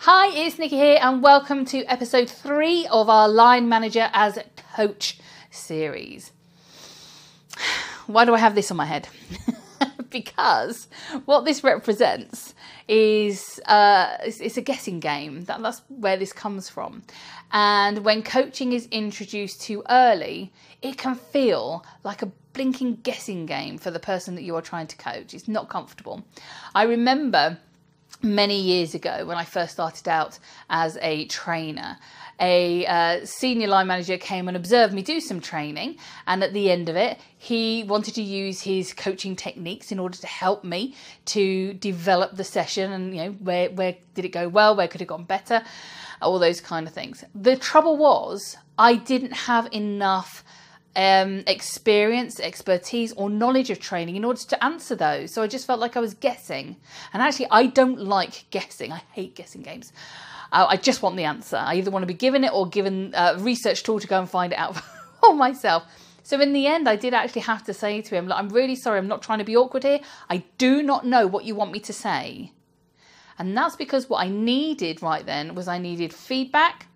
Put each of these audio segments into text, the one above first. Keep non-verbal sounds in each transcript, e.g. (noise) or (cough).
Hi, it's Nikki here, and welcome to episode three of our Line Manager as Coach series. (sighs) Why do I have this on my head? (laughs) because what this represents is uh, it's, a guessing game. That, that's where this comes from. And when coaching is introduced too early, it can feel like a blinking guessing game for the person that you are trying to coach. It's not comfortable. I remember many years ago when I first started out as a trainer. A uh, senior line manager came and observed me do some training, and at the end of it, he wanted to use his coaching techniques in order to help me to develop the session and you know where where did it go well, where could it have gone better, all those kind of things. The trouble was I didn't have enough um, experience, expertise, or knowledge of training in order to answer those. So I just felt like I was guessing. And actually, I don't like guessing. I hate guessing games. Uh, I just want the answer. I either want to be given it or given a uh, research tool to go and find it out (laughs) for myself. So in the end, I did actually have to say to him, Look, I'm really sorry, I'm not trying to be awkward here. I do not know what you want me to say. And that's because what I needed right then was I needed feedback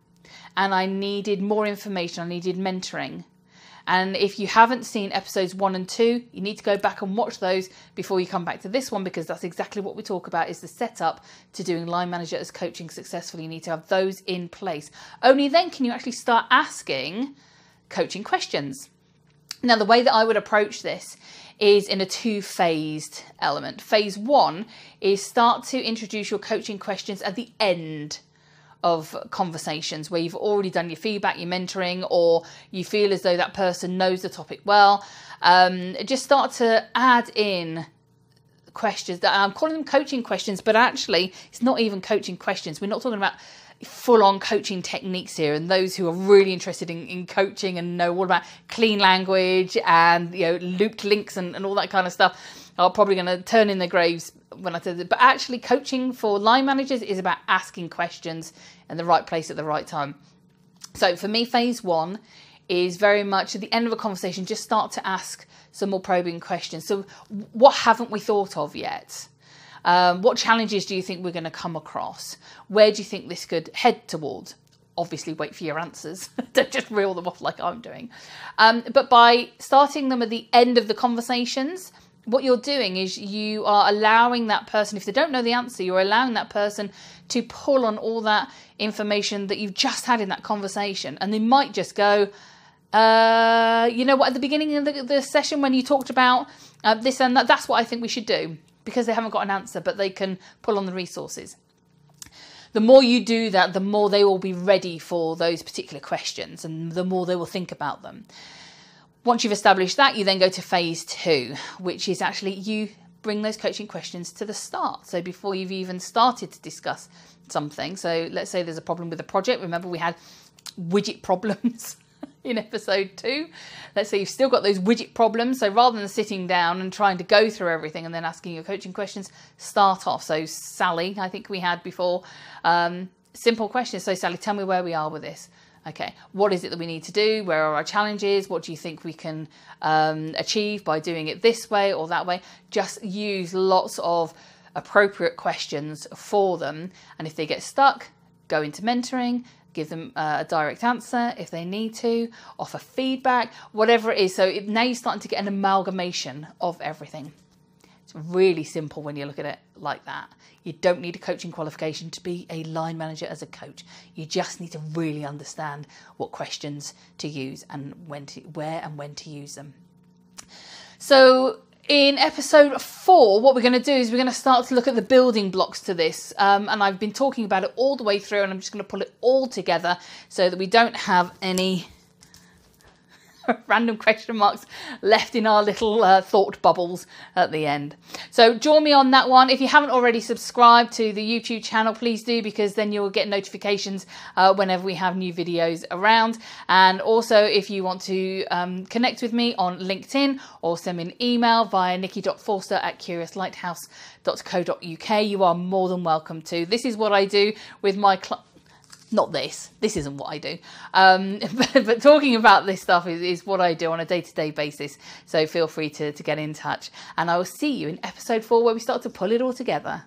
and I needed more information, I needed mentoring. And if you haven't seen episodes one and two, you need to go back and watch those before you come back to this one because that's exactly what we talk about is the setup to doing line manager as coaching successfully. You need to have those in place. Only then can you actually start asking coaching questions. Now, the way that I would approach this is in a two phased element. Phase one is start to introduce your coaching questions at the end of conversations where you've already done your feedback, your mentoring, or you feel as though that person knows the topic well. Um, just start to add in questions that I'm calling them coaching questions, but actually, it's not even coaching questions. We're not talking about full on coaching techniques here and those who are really interested in, in coaching and know all about clean language and you know looped links and, and all that kind of stuff are probably going to turn in their graves when I said that. But actually, coaching for line managers is about asking questions in the right place at the right time. So for me, phase one is very much at the end of a conversation, just start to ask some more probing questions. So, what haven't we thought of yet? Um, what challenges do you think we're going to come across? Where do you think this could head towards? Obviously, wait for your answers. (laughs) Don't just reel them off like I'm doing. Um, but by starting them at the end of the conversations, what you're doing is you are allowing that person, if they don't know the answer, you're allowing that person to pull on all that information that you've just had in that conversation. And they might just go, uh, you know what, at the beginning of the, the session when you talked about uh, this and that, that's what I think we should do because they haven't got an answer, but they can pull on the resources. The more you do that, the more they will be ready for those particular questions and the more they will think about them. Once you've established that, you then go to phase two, which is actually you bring those coaching questions to the start. So before you've even started to discuss something. So let's say there's a problem with a project. Remember, we had widget (laughs) problems (laughs) in episode two. Let's say you've still got those widget problems. So rather than sitting down and trying to go through everything and then asking your coaching questions, start off. So, Sally, I think we had before, um, simple questions. So, Sally, tell me where we are with this. Okay, what is it that we need to do? Where are our challenges? What do you think we can um, achieve by doing it this way or that way? Just use lots of appropriate questions for them. And if they get stuck, go into mentoring, give them uh, a direct answer if they need to, offer feedback, whatever it is. So it, now you're starting to get an amalgamation of everything. It's really simple when you look at it like that. You don't need a coaching qualification to be a line manager as a coach. You just need to really understand what questions to use and when to where and when to use them. So in episode four, what we're going to do is we're going to start to look at the building blocks to this. Um, and I've been talking about it all the way through, and I'm just going to pull it all together so that we don't have any (laughs) random question marks left in our little uh, thought bubbles at the end. So join me on that one. If you haven't already subscribed to the YouTube channel, please do because then you'll get notifications uh, whenever we have new videos around. And also, if you want to um, connect with me on LinkedIn or send me an email via nikki.forster at curiouslighthouse.co.uk, you are more than welcome to. This is what I do with my not this. This isn't what I do. Um, (laughs) but, but, talking about this stuff is, is what I do on a day to day basis. So feel free to, to get in touch. And I will see you in episode four where we start to pull it all together.